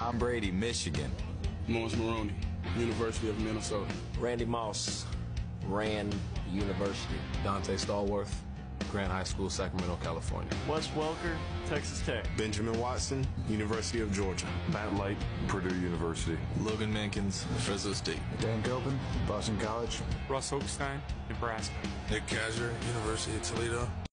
Tom Brady, Michigan. Laurence Maroney, University of Minnesota. Randy Moss, Rand University. Donté Stallworth, Grant High School, Sacramento, California. Wes Welker, Texas Tech. Benjamin Watson, University of Georgia. Matt Light, Purdue University. Logan Mankins, Fresno State. Dan Gilpin, Boston College. Russ Hochstein, Nebraska. Nick Kaczur, University of Toledo.